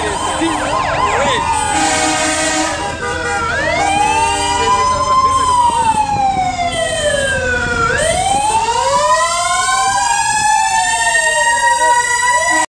Sim.